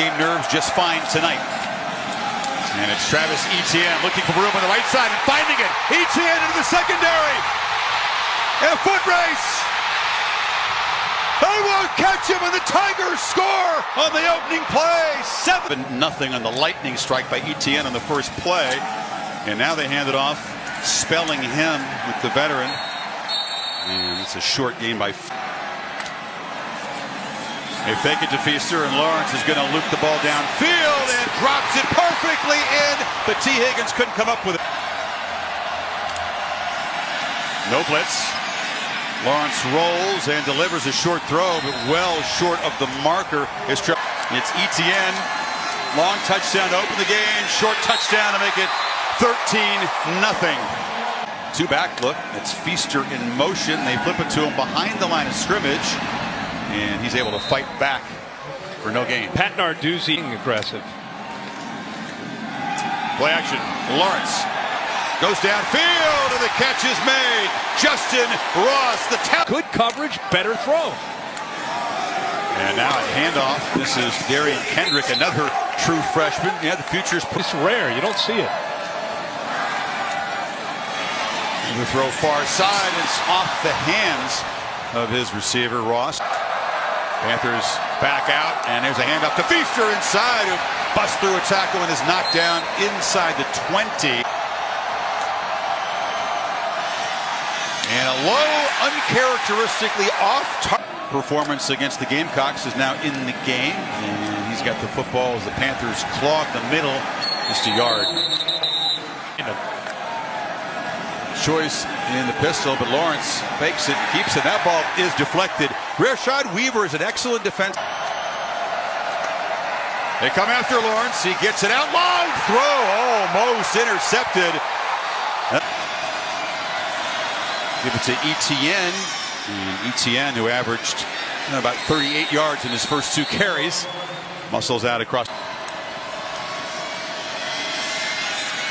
game nerves just fine tonight. And it's Travis Etienne looking for room on the right side and finding it. Etienne into the secondary. And a foot race. They won't catch him, and the Tigers score on the opening play. Seven nothing on the lightning strike by Etienne on the first play. And now they hand it off, spelling him with the veteran. And it's a short game by. They fake it to Feaster, and Lawrence is going to loop the ball downfield and drops it perfectly in, but Tee Higgins couldn't come up with it. No blitz. Lawrence rolls and delivers a short throw, but well short of the marker. It's, Etienne. Long touchdown to open the game. Short touchdown to make it 13 nothing. Two back look. It's Feaster in motion. They flip it to him behind the line of scrimmage and he's able to fight back for no gain. Pat Narduzzi aggressive. Play action. Lawrence goes downfield and the catch is made. Justin Ross, the tap. Good coverage, better throw. And now a handoff. This is Derion Kendrick, another true freshman. Yeah, the future's. It's rare. You don't see it. The throw far side. It's off the hands of his receiver, Ross. Panthers back out, and there's a handoff to Feaster inside, who busts through a tackle and is knocked down inside the 20. And a low, uncharacteristically off performance against the Gamecocks is now in the game. And he's got the football as the Panthers clog the middle just a yard. Choice in the pistol, but Lawrence fakes it, keeps it. That ball is deflected. Rashad Weaver is an excellent defense. They come after Lawrence. He gets it out. Long throw. Oh, Almost intercepted. Give it to Etienne. And Etienne, who averaged about 38 yards in his first two carries, muscles out across.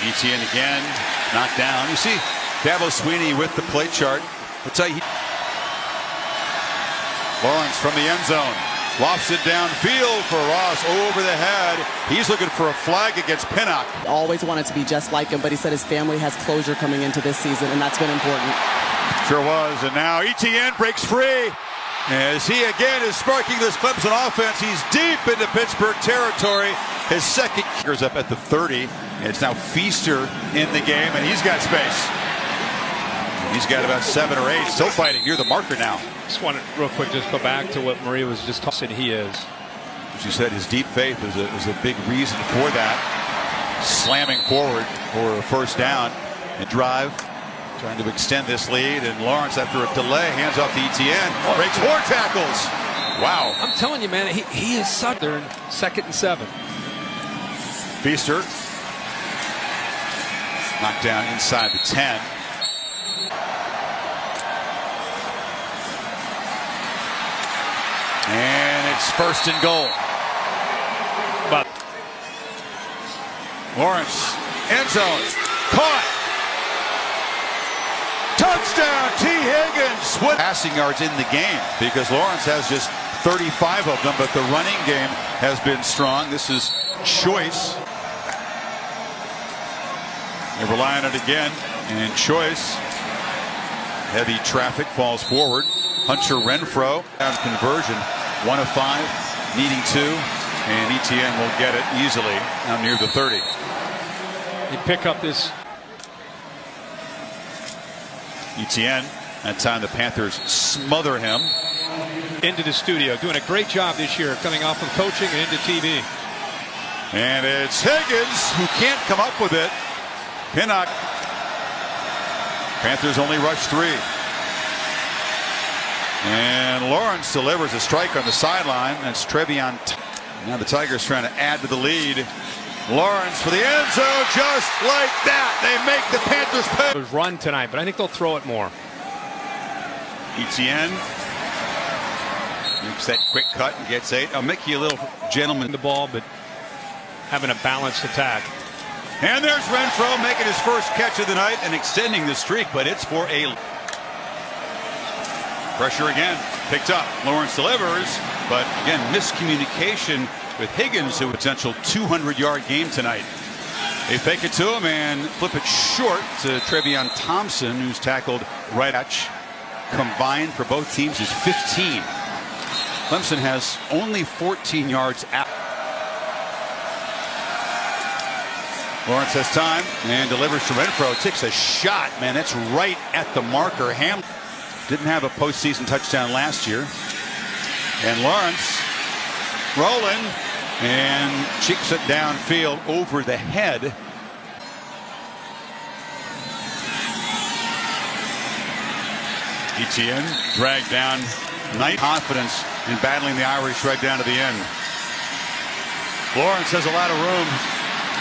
Etienne again, knocked down. You see, Dabo Swinney with the play chart. I'll tell you. Lawrence from the end zone. Lofts it downfield for Ross over the head. He's looking for a flag against Pinnock. Always wanted to be just like him, but he said his family has closure coming into this season, and that's been important. Sure was. And now Etienne breaks free. As he again is sparking this Clemson offense, he's deep into Pittsburgh territory. His second goes up at the 30. It's now Feaster in the game, and he's got space. He's got about seven or eight. Still fighting near the marker now. Just want to real quick just go back to what Maria was just talking. He is. She said his deep faith is a, is a big reason for that. Slamming forward for a first down and drive. Trying to extend this lead. And Lawrence, after a delay, hands off to Etienne. Oh. Breaks four tackles. Wow. I'm telling you, man, he, he is such. They're in second and seven. Feaster. Knocked down inside the 10. And it's first and goal. But Lawrence, end zone, caught. Touchdown, Tee Higgins. With passing yards in the game because Lawrence has just 35 of them, but the running game has been strong. This is choice. They rely on it again, and choice. Heavy traffic falls forward. Hunter Renfrow, on conversion. One of five, needing two, and Etienne will get it easily now near the 30. He pick up this. Etienne, that time the Panthers smother him. Into the studio, doing a great job this year, coming off of coaching and into TV. And it's Higgins who can't come up with it. Pinnock. Panthers only rush three. And Lawrence delivers a strike on the sideline. That's Trevion. Now the Tigers trying to add to the lead. Lawrence for the end zone, just like that. They make the Panthers pay. Run tonight, but I think they'll throw it more. Etienne makes that quick cut and gets eight. I'll make you a little gentleman. The ball, but having a balanced attack. And there's Renfrow making his first catch of the night and extending the streak, but it's for a Pressure again, picked up. Lawrence delivers, but again, miscommunication with Higgins, who potential 200-yard game tonight. They fake it to him and flip it short to Trevion Thompson, who's tackled right at combined for both teams is 15. Clemson has only 14 yards out. Lawrence has time and delivers to Renfrow. Takes a shot. Man, that's right at the marker. Ham didn't have a postseason touchdown last year. And Lawrence rolling and cheeks it downfield over the head. Etienne dragged down. Nice confidence in battling the Irish right down to the end. Lawrence has a lot of room,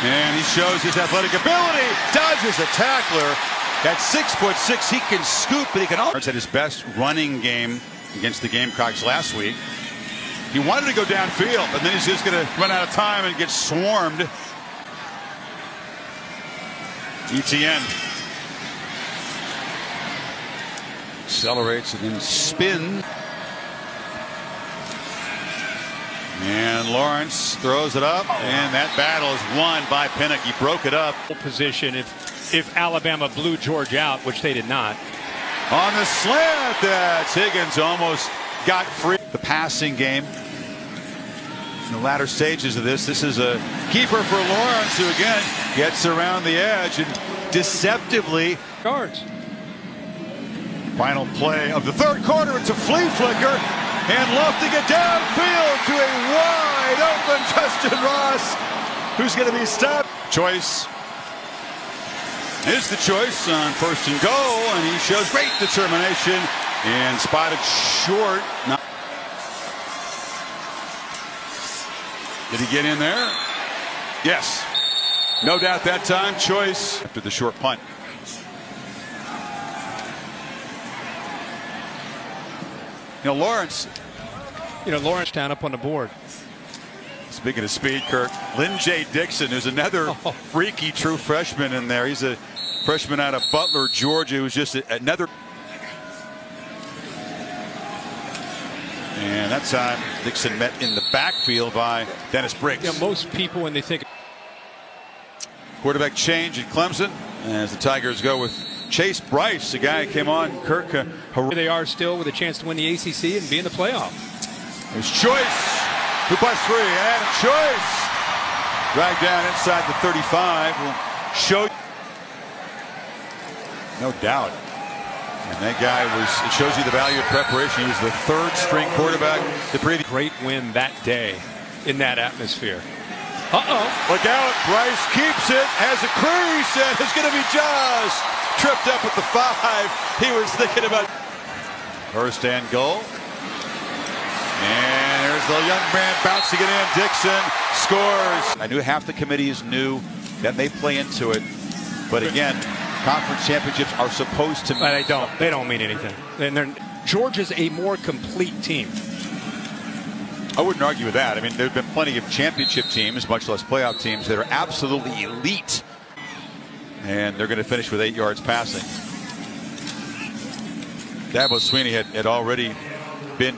and he shows his athletic ability. Dodges a tackler. At six foot six, he can scoop, but he can also at his best running game against the Gamecocks last week. He wanted to go downfield, but then he's just going to run out of time and get swarmed. Etienne accelerates and then spin. And Lawrence throws it up, and that battle is won by Pinnock. He broke it up. Position if if Alabama blew George out, which they did not. On the slant, that's Higgins almost got free. The passing game. In the latter stages of this, this is a keeper for Lawrence, who again gets around the edge and deceptively guards. Final play of the third quarter. It's a flea flicker. And lofting it downfield to a wide open Justin Ross, who's going to be stopped. Choice is the choice on first and goal, and he shows great determination and spotted short. Did he get in there? Yes. No doubt that time. Choice after the short punt. You know, Lawrence. You know, Lawrence down up on the board. Speaking of speed, Kirk, Lyn-J Dixon, who's another oh. freaky true freshman in there. He's a freshman out of Butler, Georgia, who's just another. And that time, Dixon met in the backfield by Dennis Briggs. Yeah, most people, when they think. Quarterback change at Clemson as the Tigers go with Chase Brice, the guy who came on. Kirk. Uh, they are still with a chance to win the ACC and be in the playoff. His Choice, who busts free, and a Choice dragged down inside the 35. Will show. No doubt. And that guy was, it shows you the value of preparation. He was the third string quarterback. The previous great win that day in that atmosphere. Uh-oh. Look out. Brice keeps it, has a crease, and it's going to be just tripped up at the five. He was thinking about first and goal. And there's the young man bouncing it in. Dixon scores. I knew half the committees knew that may play into it. But again, conference championships are supposed to. But they don't. They don't mean anything. And then, Georgia's a more complete team. I wouldn't argue with that. I mean, there have been plenty of championship teams, much less playoff teams, that are absolutely elite. And they're going to finish with eight yards passing. Dabo Swinney had, had already been